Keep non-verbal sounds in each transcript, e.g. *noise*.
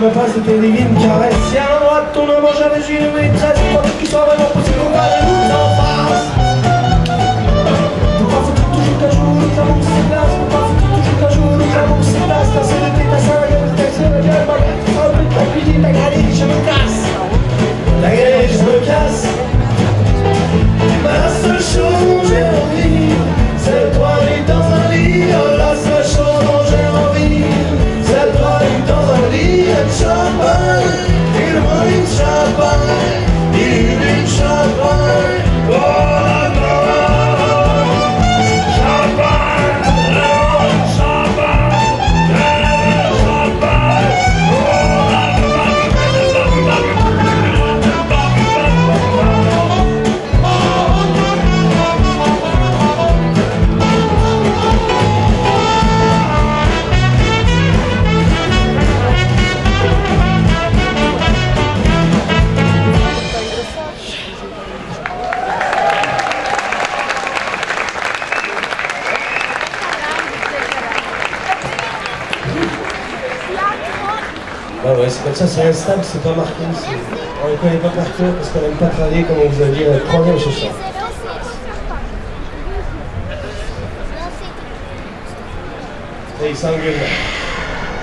vraiment que je me passe de tes divines caresses Si ça, c'est instable, c'est pas marqué. c'est- On ne connaît pas par parce qu'on n'aime pas travailler comme on vous a dit troisième chanson. Et il s'engueule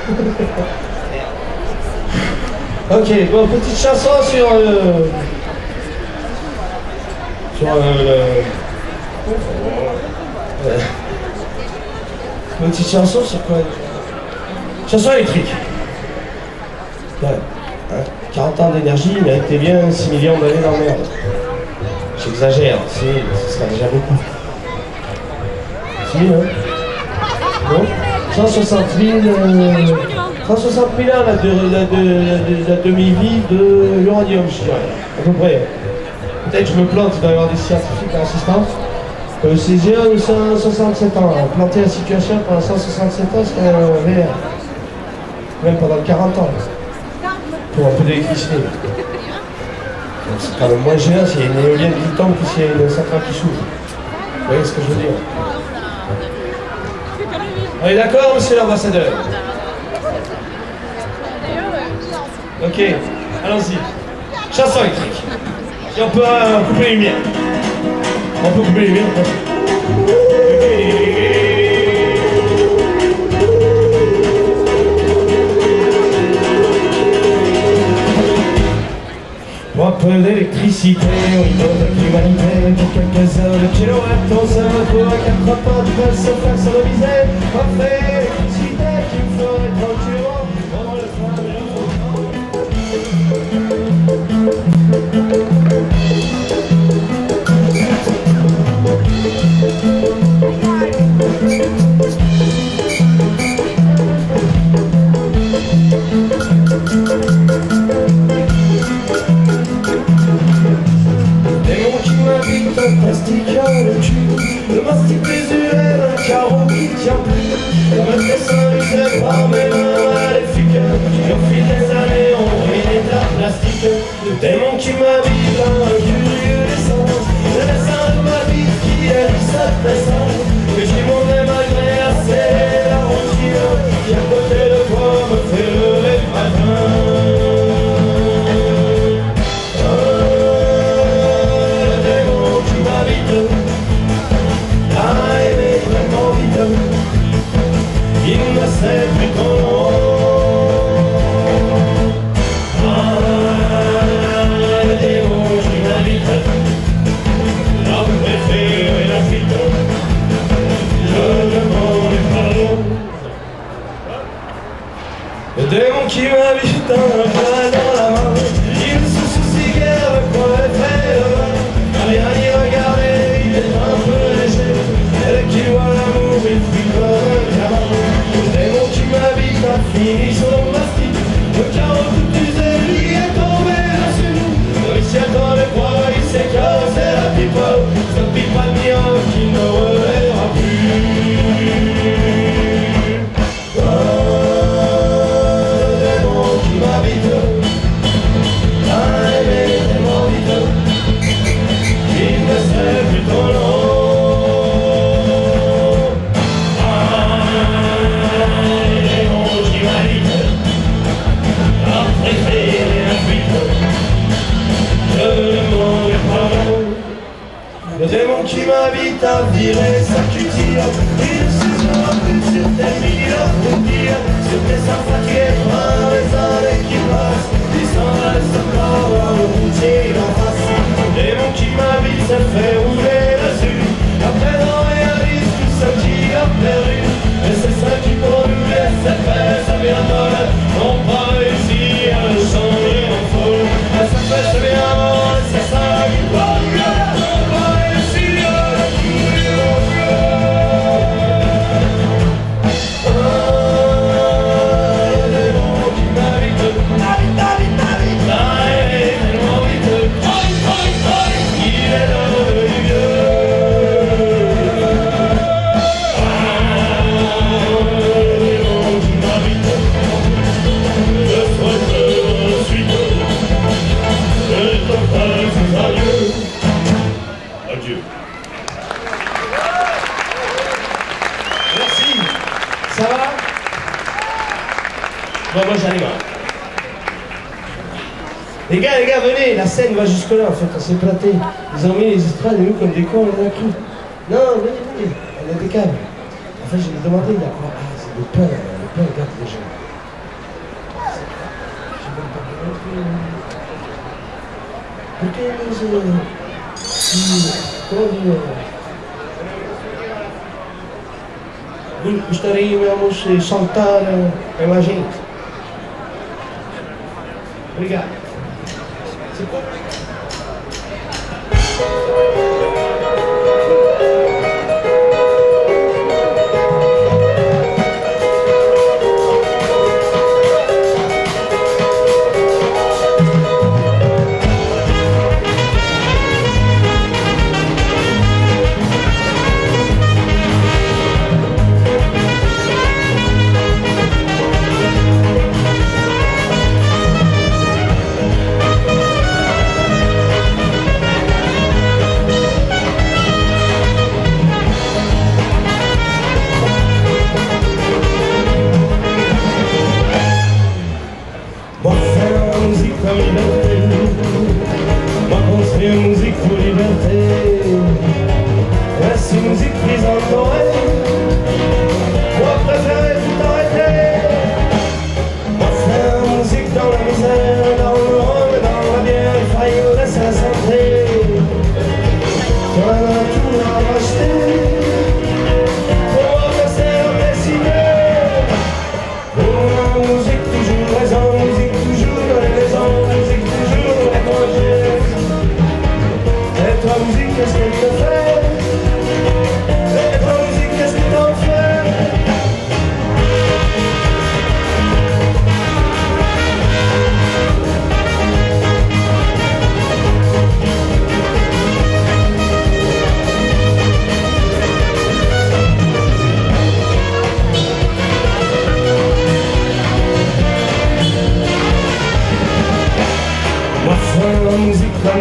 *laughs* ok, bon, petite chanson sur. euh, sur euh, le. euh, petite chanson sur quoi? Chanson électrique. Ouais. Hein 40 ans d'énergie, il a été bien 6 millions d'années dans le merde. J'exagère, si, ce serait déjà beaucoup. Si, hein Non 160 000, euh, 160 000 ans la, de- la, de- la de- la demi-vie de l'uranium, je dirais, à peu près. Peut-être que je me plante, il doit y avoir des scientifiques à l'assistance. Euh, c'est 0 167 ans. Planter la situation pendant 167 ans, c'est un VR. Même pendant 40 ans pour un peu d'électricité. C'est quand même moins gênant s'il y a une éolienne qui tombe que s'il y a une centrale qui s'ouvre. Vous voyez ce que je veux dire On est d'accord, monsieur l'ambassadeur Ok, allons-y. Chanson électrique. Si on peut euh, couper les lumières. On peut couper les lumières. Peu d'électricité, on y donne l'humanité pour quelques heures de kilowatts, on se retrouve à quatre pas bel se faire sodomiser. On fait démon qui m'habite, qui m'habite à virer sa cutire Il se sera plus sur tes millions pour dire. Sur tes sympathies bruns, les années qui passent s'en reste encore un routier en face. Qui ça fait en fait, on s'est planté. Ils ont mis les estrades et nous comme des cons, on a cru. Non, venez, venez, on a des câbles. En fait, je lui ai demandé, il a quoi? Ah, c'est le pain, le pain, regarde les gens. J'ai même pas compris. Écoutez, les, euh, Gostaríamos de.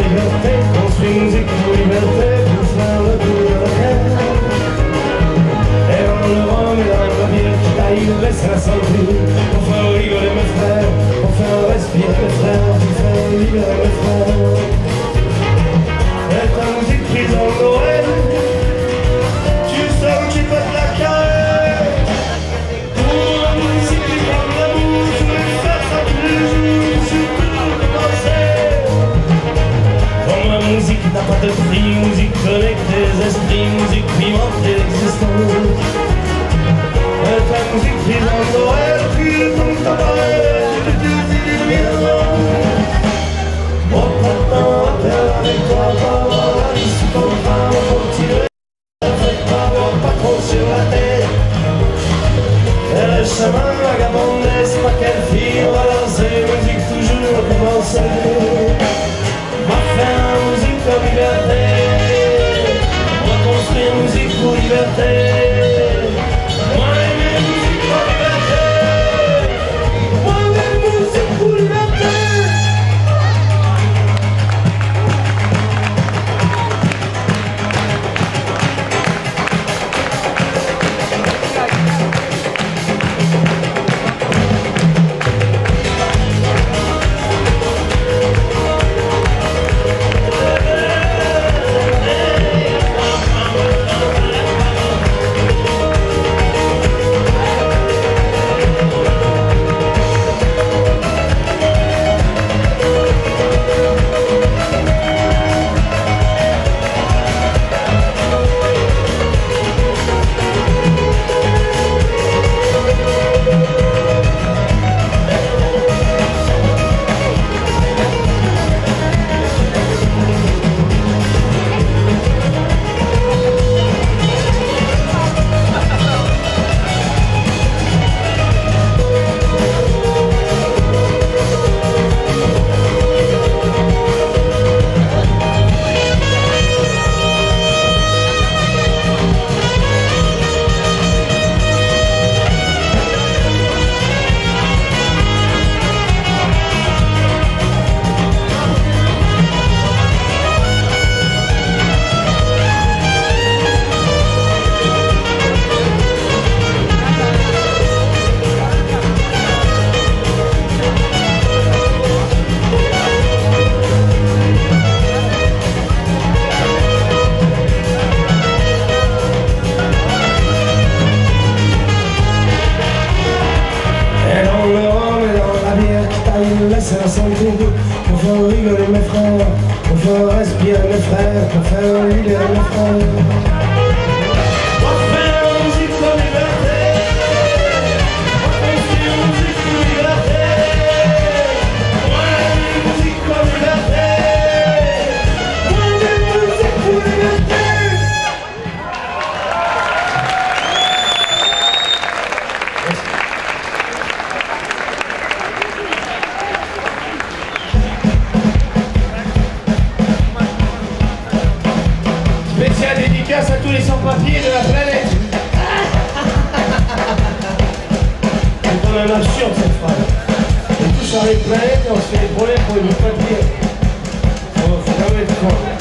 Liberté, construire musique pour liberté, pour faire le tour de la terre. Et dans le rhum et dans la bière qui taille, laisse la santé, pour faire rigoler mes frères, pour faire respirer mes frères, pour faire libérer mes frères. esprit, musique connectée, esprits, musique vivante et existante. Ta musique vivante, c'est la santé. Pour faire rigoler mes frères, pour faire respirer mes frères, pour faire libérer mes frères. dédicace à tous les sans-papiers de la planète. *laughs* C'est quand même absurde cette phrase. On touche à les planètes et on se fait des problèmes pour les bons papiers. Faut, faut quand même être con.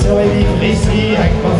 Sound, que gana. No, get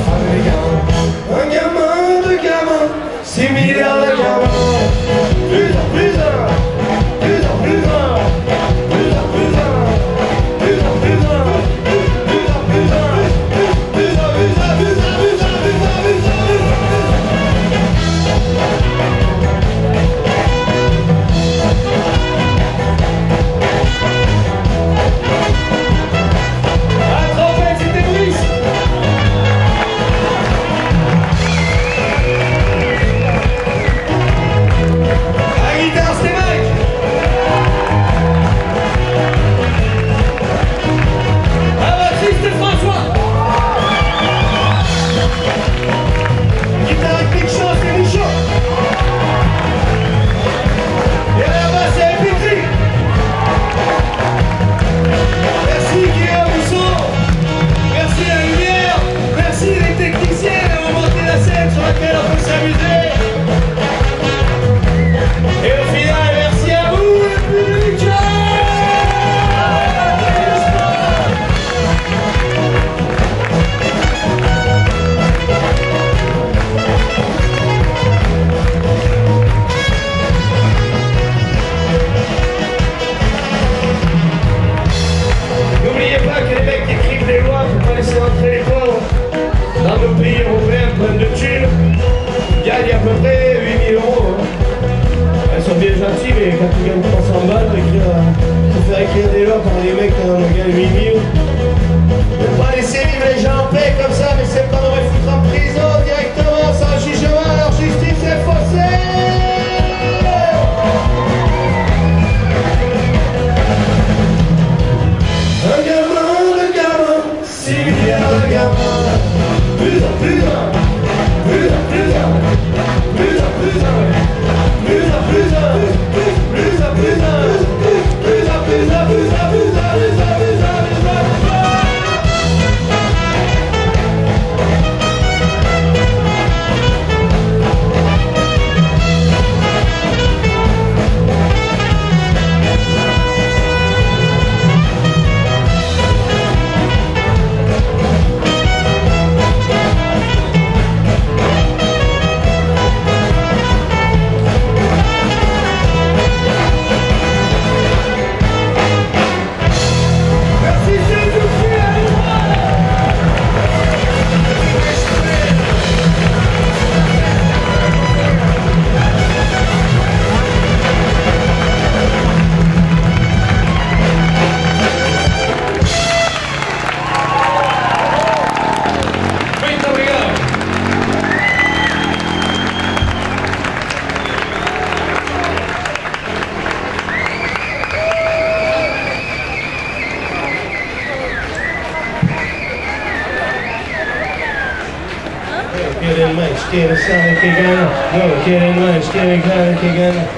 Kidding, lunch, kidding, lunch, kidding.